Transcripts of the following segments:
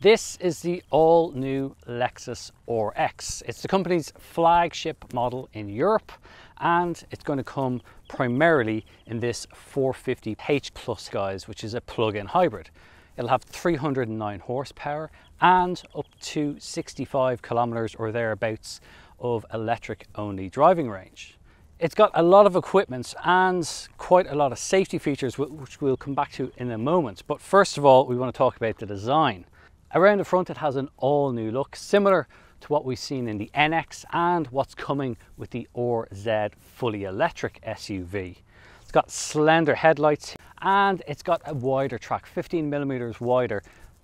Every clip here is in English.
This is the all new Lexus RX. It's the company's flagship model in Europe and it's going to come primarily in this 450 H Plus guise, which is a plug-in hybrid. It'll have 309 horsepower and up to 65 kilometers or thereabouts of electric only driving range. It's got a lot of equipment and quite a lot of safety features, which we'll come back to in a moment. But first of all, we want to talk about the design. Around the front, it has an all new look, similar to what we've seen in the NX and what's coming with the RZ fully electric SUV. It's got slender headlights and it's got a wider track, 15 millimeters wider.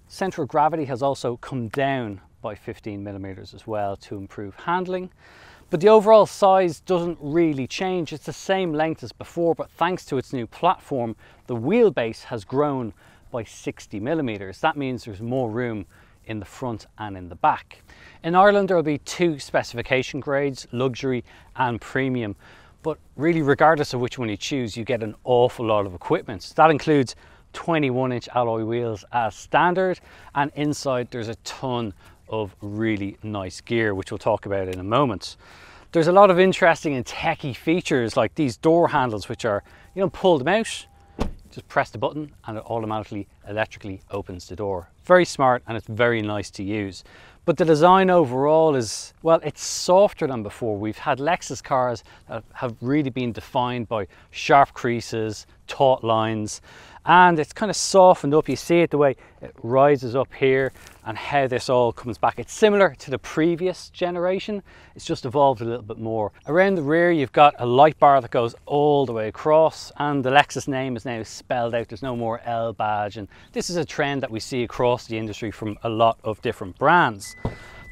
Center of gravity has also come down by 15 millimeters as well to improve handling. But the overall size doesn't really change. It's the same length as before, but thanks to its new platform, the wheelbase has grown by 60 millimeters. That means there's more room in the front and in the back. In Ireland, there will be two specification grades, luxury and premium. But really, regardless of which one you choose, you get an awful lot of equipment. That includes 21 inch alloy wheels as standard, and inside there's a ton of really nice gear, which we'll talk about in a moment. There's a lot of interesting and techy features like these door handles, which are, you know, pull them out, just press the button and it automatically electrically opens the door. Very smart and it's very nice to use. But the design overall is, well, it's softer than before. We've had Lexus cars that have really been defined by sharp creases, taut lines, and it's kind of softened up. You see it the way it rises up here and how this all comes back. It's similar to the previous generation. It's just evolved a little bit more. Around the rear, you've got a light bar that goes all the way across and the Lexus name is now spelled out. There's no more L badge. And this is a trend that we see across the industry from a lot of different brands.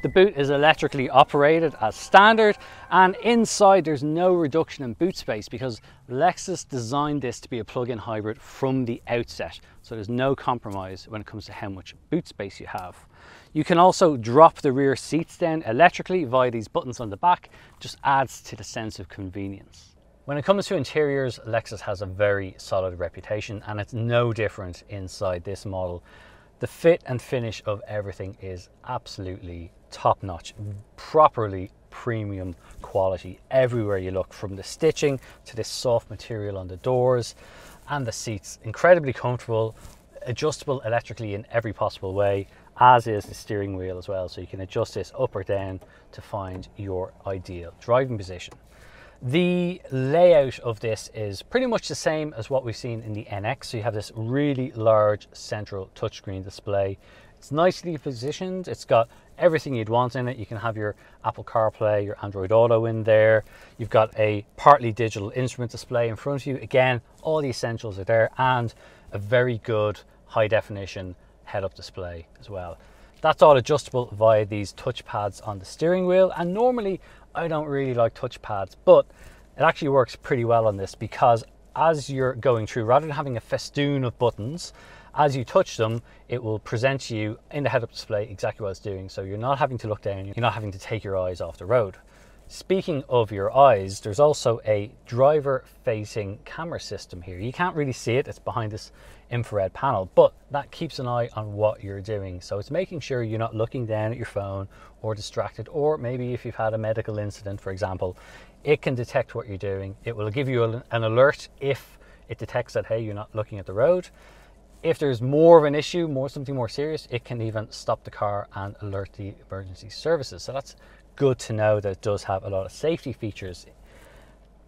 The boot is electrically operated as standard and inside there's no reduction in boot space because Lexus designed this to be a plug-in hybrid from the outset. So there's no compromise when it comes to how much boot space you have. You can also drop the rear seats down electrically via these buttons on the back, just adds to the sense of convenience. When it comes to interiors, Lexus has a very solid reputation and it's no different inside this model. The fit and finish of everything is absolutely top notch, properly premium quality everywhere you look, from the stitching to this soft material on the doors and the seats. Incredibly comfortable, adjustable electrically in every possible way, as is the steering wheel as well. So you can adjust this up or down to find your ideal driving position. The layout of this is pretty much the same as what we've seen in the NX. So you have this really large central touchscreen display. It's nicely positioned. It's got everything you'd want in it. You can have your Apple CarPlay, your Android Auto in there. You've got a partly digital instrument display in front of you. Again, all the essentials are there and a very good high definition head-up display as well. That's all adjustable via these touch pads on the steering wheel. And normally I don't really like touch pads, but it actually works pretty well on this because as you're going through, rather than having a festoon of buttons, as you touch them, it will present you in the head-up display exactly what it's doing. So you're not having to look down, you're not having to take your eyes off the road. Speaking of your eyes, there's also a driver facing camera system here. You can't really see it, it's behind this infrared panel, but that keeps an eye on what you're doing. So it's making sure you're not looking down at your phone or distracted, or maybe if you've had a medical incident, for example, it can detect what you're doing. It will give you an alert if it detects that, hey, you're not looking at the road. If there's more of an issue, more something more serious, it can even stop the car and alert the emergency services. So that's good to know that it does have a lot of safety features.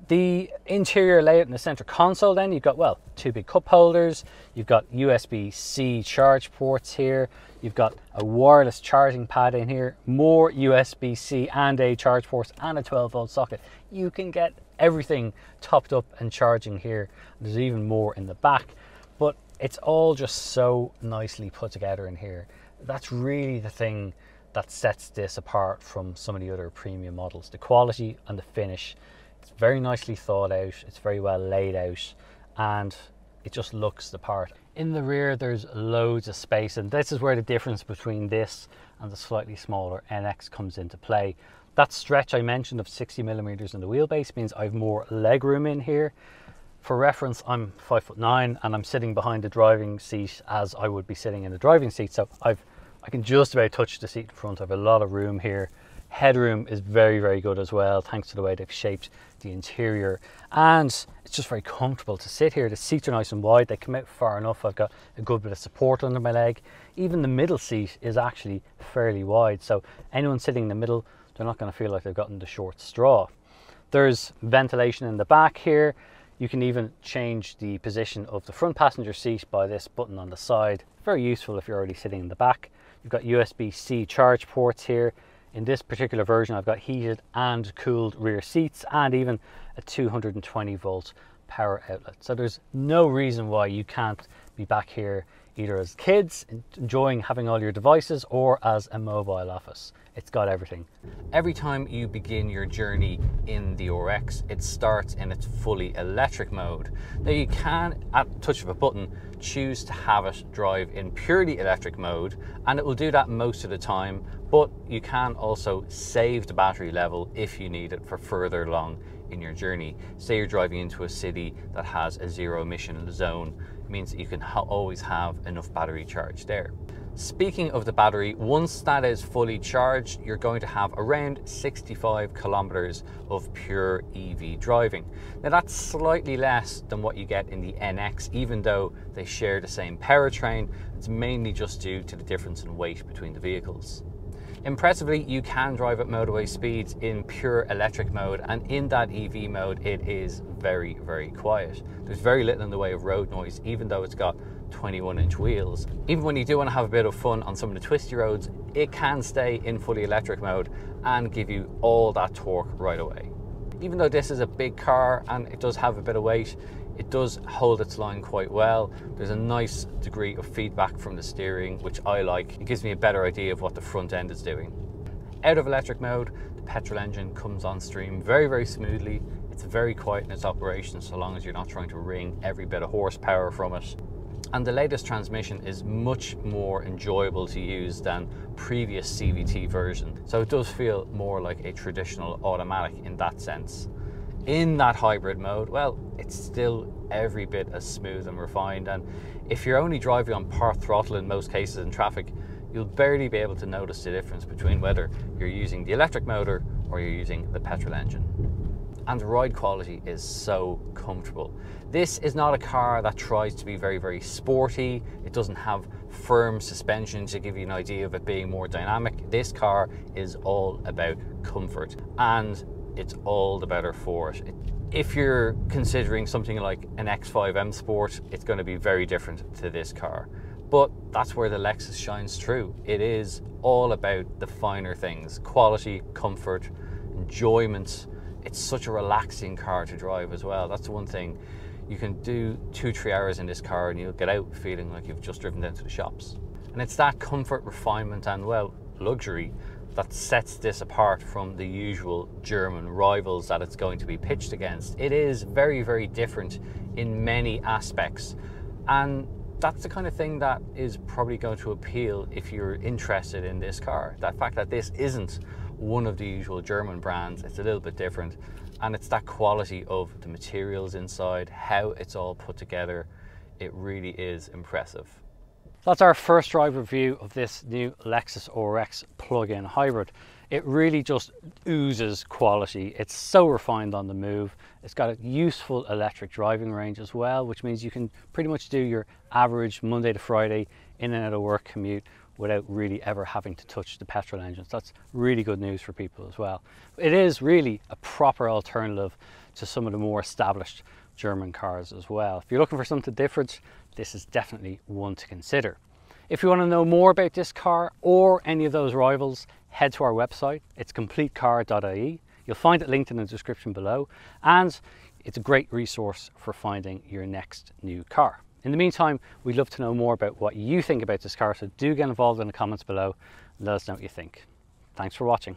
The interior layout in the center console then, you've got, well, two big cup holders, you've got USB-C charge ports here, you've got a wireless charging pad in here, more USB-C and A charge ports and a 12 volt socket. You can get everything topped up and charging here. There's even more in the back it's all just so nicely put together in here. That's really the thing that sets this apart from some of the other premium models. The quality and the finish. It's very nicely thought out, it's very well laid out, and it just looks the part. In the rear, there's loads of space, and this is where the difference between this and the slightly smaller NX comes into play. That stretch I mentioned of 60 millimeters in the wheelbase means I've more leg room in here for reference, I'm five foot nine and I'm sitting behind the driving seat as I would be sitting in the driving seat. So I've I can just about touch the seat in front. I have a lot of room here. Headroom is very, very good as well, thanks to the way they've shaped the interior. And it's just very comfortable to sit here. The seats are nice and wide. They come out far enough. I've got a good bit of support under my leg. Even the middle seat is actually fairly wide. So anyone sitting in the middle, they're not going to feel like they've gotten the short straw. There's ventilation in the back here. You can even change the position of the front passenger seat by this button on the side. Very useful if you're already sitting in the back. You've got USB-C charge ports here. In this particular version, I've got heated and cooled rear seats and even a 220 volt power outlet. So there's no reason why you can't be back here either as kids enjoying having all your devices or as a mobile office. It's got everything. Every time you begin your journey in the RX, it starts in its fully electric mode. Now you can, at touch of a button, choose to have it drive in purely electric mode, and it will do that most of the time, but you can also save the battery level if you need it for further along in your journey. Say you're driving into a city that has a zero emission zone, it means that you can ha always have enough battery charge there. Speaking of the battery, once that is fully charged, you're going to have around 65 kilometers of pure EV driving. Now that's slightly less than what you get in the NX, even though they share the same powertrain. It's mainly just due to the difference in weight between the vehicles. Impressively, you can drive at motorway speeds in pure electric mode, and in that EV mode, it is very, very quiet. There's very little in the way of road noise, even though it's got 21 inch wheels. Even when you do want to have a bit of fun on some of the twisty roads, it can stay in fully electric mode and give you all that torque right away. Even though this is a big car and it does have a bit of weight, it does hold its line quite well. There's a nice degree of feedback from the steering, which I like. It gives me a better idea of what the front end is doing. Out of electric mode, the petrol engine comes on stream very, very smoothly. It's very quiet in its operation so long as you're not trying to wring every bit of horsepower from it. And the latest transmission is much more enjoyable to use than previous CVT version. So it does feel more like a traditional automatic in that sense in that hybrid mode, well, it's still every bit as smooth and refined. And if you're only driving on part throttle in most cases in traffic, you'll barely be able to notice the difference between whether you're using the electric motor or you're using the petrol engine. And ride quality is so comfortable. This is not a car that tries to be very, very sporty. It doesn't have firm suspension to give you an idea of it being more dynamic. This car is all about comfort. And it's all the better for it. If you're considering something like an X5 M Sport, it's going to be very different to this car. But that's where the Lexus shines through. It is all about the finer things quality, comfort, enjoyment. It's such a relaxing car to drive as well. That's the one thing. You can do two, three hours in this car and you'll get out feeling like you've just driven down to the shops. And it's that comfort, refinement, and well, luxury that sets this apart from the usual German rivals that it's going to be pitched against. It is very, very different in many aspects. And that's the kind of thing that is probably going to appeal if you're interested in this car. That fact that this isn't one of the usual German brands, it's a little bit different. And it's that quality of the materials inside, how it's all put together. It really is impressive. That's our first drive review of this new Lexus RX plug-in hybrid. It really just oozes quality. It's so refined on the move. It's got a useful electric driving range as well, which means you can pretty much do your average Monday to Friday in and out of work commute without really ever having to touch the petrol engines. That's really good news for people as well. It is really a proper alternative to some of the more established German cars as well. If you're looking for something different, this is definitely one to consider. If you want to know more about this car or any of those rivals, head to our website. It's completecar.ie. You'll find it linked in the description below and it's a great resource for finding your next new car. In the meantime, we'd love to know more about what you think about this car, so do get involved in the comments below let us know what you think. Thanks for watching.